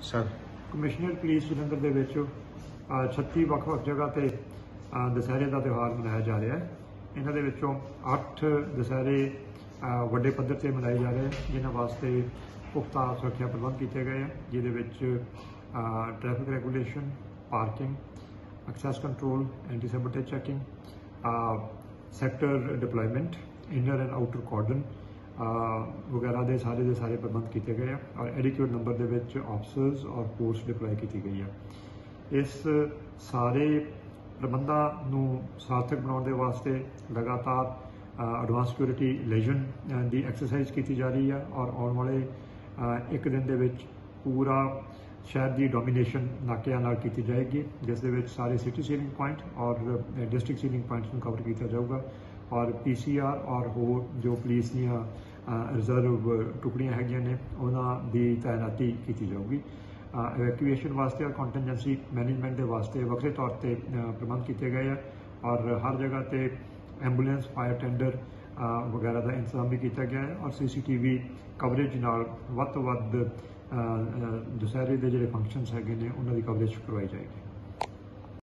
Sir. Commissioner police Jalandhar ਦੇ ਵਿੱਚ ਅ, 36 ਵੱਖ-ਵੱਖ ਜਗ੍ਹਾ ਤੇ ਅ, ਦਾ ਤਿਉਹਾਰ ਮਨਾਇਆ ਜਾ ਰਿਹਾ ਹੈ। ਇਹਨਾਂ ਦੇ ਵਿੱਚੋਂ 8 ਦੁਸਹਿਰੇ ਵੱਡੇ ਪੱਧਰ ਤੇ ਮਨਾਏ ਜਾ ਰਹੇ ਹਨ ਜਿਨ੍ਹਾਂ ਵਾਸਤੇ ਪੁਖਤਾ ਸੁਰੱਖਿਆ ਪ੍ਰਬੰਧ ਕੀਤੇ ਗਏ ਹਨ ਜਿਹਦੇ ਵਿੱਚ traffic regulation parking access control anti sabotage checking sector deployment inner and outer cordon ਵਗੈਰਾ ਦੇ ਸਾਰੇ ਦੇ ਸਾਰੇ ਪ੍ਰਬੰਧ ਕੀਤੇ ਗਏ ਆ ਔਰ ਐਡਿਕੁਏਟ ਨੰਬਰ ਦੇ ਵਿੱਚ ਆਫਸਰਸ ਔਰ ਫੋਰਸ ਡਿਪਲੋਏ ਕੀਤੀ ਗਈ ਆ। ਇਸ ਸਾਰੇ ਪ੍ਰਬੰਧਾਂ ਨੂੰ ਸਾਰਥਕ ਬਣਾਉਣ ਦੇ ਵਾਸਤੇ ਲਗਾਤਾਰ ਐਡਵਾਂਸ ਸਿਕਿਉਰਿਟੀ ਲੈਜਨ ਦੀ ਐਕਸਰਸਾਈਜ਼ ਕੀਤੀ ਜਾ ਰਹੀ ਆ ਔਰ ਆਉਣ ਵਾਲੇ ਇੱਕ ਦਿਨ ਦੇ ਵਿੱਚ ਪੂਰਾ ਸ਼ਹਿਰ ਦੀ ਡੋਮੀਨੇਸ਼ਨ ਨਾਕਿਆਂ ਨਾਲ ਕੀਤੀ ਜਾਏਗੀ, ਜਿਸ ਦੇ ਵਿੱਚ ਸਾਰੇ ਸਿਟੀ ਸੀਲਿੰਗ ਪੁਆਇੰਟ ਔਰ ਡਿਸਟ੍ਰਿਕਟ ਸੀਲਿੰਗ ਪੁਆਇੰਟਸ ਨੂੰ ਕਵਰ ਕੀਤਾ ਜਾਊਗਾ। ਔਰ ਪੀਸੀਆਰ ਔਰ ਹੋਰ ਜੋ ਪੁਲਿਸ ਦੀਆਂ ਰਿਜ਼ਰਵ ਟੁਕੜੀਆਂ ਹੈਗੀਆਂ ਨੇ, ਉਹਨਾਂ ਦੀ ਤਾਇਨਾਤੀ ਕੀਤੀ ਜਾਊਗੀ। ਇਵੈਕੂਏਸ਼ਨ ਵਾਸਤੇ ਔਰ ਕੰਟੀਨਜੈਂਸੀ ਮੈਨੇਜਮੈਂਟ ਦੇ ਵਾਸਤੇ ਵੱਖਰੇ ਤੌਰ ਤੇ ਪ੍ਰਬੰਧ ਕੀਤੇ ਗਏ ਆ ਔਰ ਹਰ ਜਗ੍ਹਾ ਤੇ ਐਂਬੂਲੈਂਸ ਫਾਇਰ ਟੈਂਡਰ ਵਗੈਰਾ ਦਾ ਇੰਤਜ਼ਾਮ ਵੀ ਕੀਤਾ ਗਿਆ ਹੈ ਔਰ ਸੀਸੀਟੀਵੀ ਕਵਰੇਜ ਨਾਲ ਵੱਧ ਤੋਂ ਵੱਧ ਦੁਸਹਿਰੇ ਦੇ ਜਿਹੜੇ ਫੰਕਸ਼ਨਸ ਹੈਗੇ ਨੇ, ਉਹਨਾਂ ਦੀ ਕਵਰੇਜ ਕਰਵਾਈ ਜਾਏਗੀ।